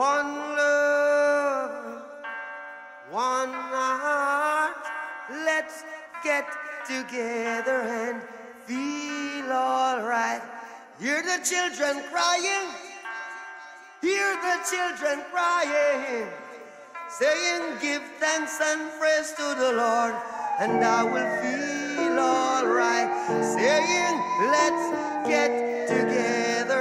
one love, one heart. Let's get together and feel alright. Hear the children crying, hear the children crying, saying, Give thanks and praise to the Lord, and I will feel alright. Saying, Let's get together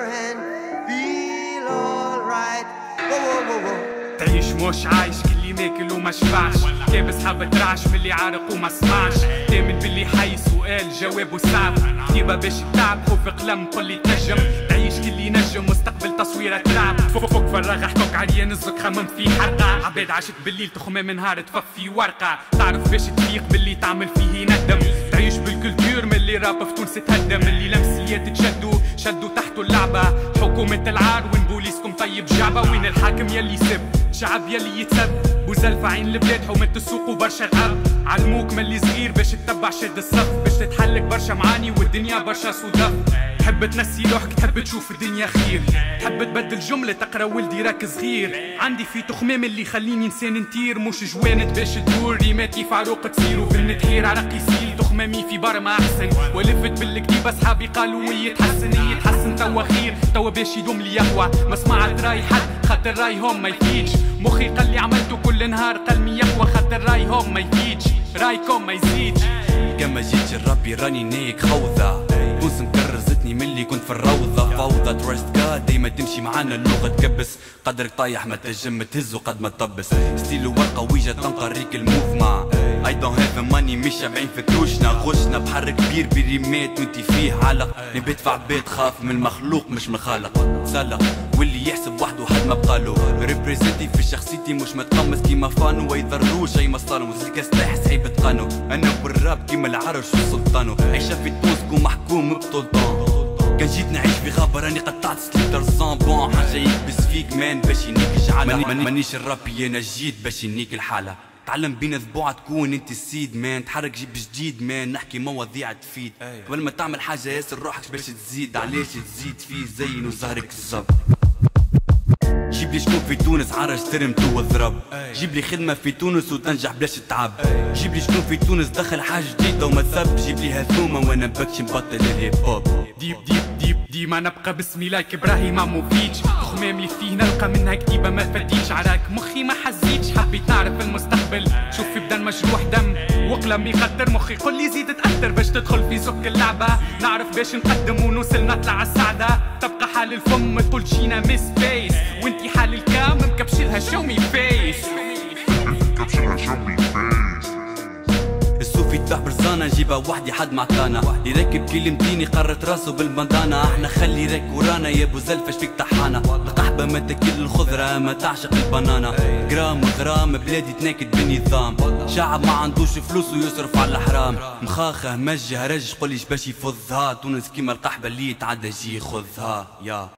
مش عايش كلي ماكل وما شبعش كابس حبة رعش ملي عارق وما سمعش. تامن باللي حي سؤال جوابه صعب كتيبة باش تعب خوف قلم قل لي تنجم تعيش كلي نجم مستقبل تصويرة تلعب فوق فوق فرغ احكوك عريان الزق خمم في حرقة. عباد عاشت بالليل تخمم من نهار تففي ورقة. تعرف باش تفيق باللي تعمل فيه ندم. تعيش بالكولتور من اللي راب في تونس تهدم. اللي لمسيات تشدوا شدوا تحته اللعبة. حكومة العار وين بوليسكم طيب جعبة وين الحاكم يلي يسب؟ شعب يلي يتسب. بوزلفة عين البلاد حومة السوق وبرشا غاب. علموك من اللي صغير باش تتبع شد الصف باش تتحلك برشا معاني والدنيا برشا صدف. تحب تنسي لوحك تحب تشوف الدنيا خير. تحب تبدل جملة تقرأ ولدي راك صغير. عندي في تخمام اللي يخليني إنسان نطير مش جوانت باش تدور ريماتي في عروق تصير. وفي النتحير عرق يسيل تخمامي في برما أحسن. ولفت بالكتيبة أصحابي قالوا يتحسن يتحسن توا خير. توا باش يدوم لي يقوى ما سمعت راي حد خاطر رايهم ما يفيدش. مخي قال لي عملته كل نهار قلمي يقوى خاطر رايهم ما يفيدش. رايكم ما يزيدش. كما جيت الربي راني نيك خوذة. تونس مكرزتني ملي كنت في الروضة. ديما تمشي معانا اللغة تكبس. قدرك طايح ما تنجم تهزو قد ما تطبس. ستيلو ورقة ويجا تنقريك الموفما اي دونت هاف ماني مش شابعين في كروشنا غشنا بحر كبير بريمات وانتي فيه علق نبات في عباد خاف من المخلوق مش من الخالق. سلق واللي يحسب وحده حد ما بقالو ريبريزنتي في شخصيتي مش متقمص. كيما فانو ويضروش أي مصالو موسيقى سلاح صعيب تقانو أنا بالراب كيما العرش والسلطانو عيشة في تونس محكوم بطولتان. كان جيت نعيش في غابة راني قطعت سليتر بون حاجة يكبس فيك مان باش ينيك ماني مانيش الرابي أنا جيت باش ينيك الحالة. تعلم بين ذبوع تكون أنت السيد مان. تحرك جيب جديد مان نحكي مواضيع تفيد. قبل ما تعمل حاجة ياسر روحك باش تزيد. علاش تزيد فيه زين وزهرك الزب؟ جيب لي شكون في تونس عرج ترمت وضرب جيب لي خدمة في تونس وتنجح بلاش تتعب جيب لي شكون في تونس دخل حاجة جديدة وما تسب جيب لي هثومة وأنا بكش نبطل الهيب هوب. ديب ديب ديب ديما نبقى باسمي لايك إبراهيم عموفيتش تخمام لي فيه نلقى منها كتيبة ما تفديش. عراك مخي ما حزيتش. حبيت نعرف المستقبل. شوف في بدن مجروح دم. وقلم يقدر مخي. قول لي زيد تأثر باش تدخل في سك اللعبة. نعرف باش نقدم ونوصل نطلع السعدة تبقى حال الفم. تقول جينا ميس بيس وانتي حال الكام. مكبشلها شو نجيبها وحدي حد معطانا يركب كلمتين يقرط راسه بالبندانة. إحنا خلي راك ورانا يا أبو زلفش فيك طحانة القحبة ما تاكل الخضرة ما تعشق البنانة جرام غرام بلادي تناكد بنظام. شعب ما عندوش فلوس ويصرف على الحرام. مخاخة مجة رج قوليش باش يفضها. تونس كيما القحبة اللي يتعدى جي خذها. يا.